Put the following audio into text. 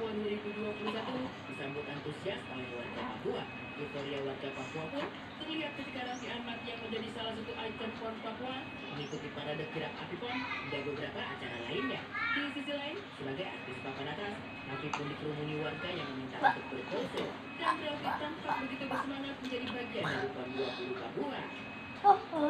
Papua 2021 disambut antusias oleh warga Papua. Euforia warga Papua pun terlihat ketika Raffi Ahmad yang menjadi salah satu ikon PON Papua mengikuti parade kirap api PON dan beberapa acara lainnya. Di sisi lain, sebagai artis papan atas, Raffi pun dikerumuni warga yang meminta untuk berpose dan Raffi tampak begitu bersemangat menjadi bagian dari PON 20 Papua. Oh, oh.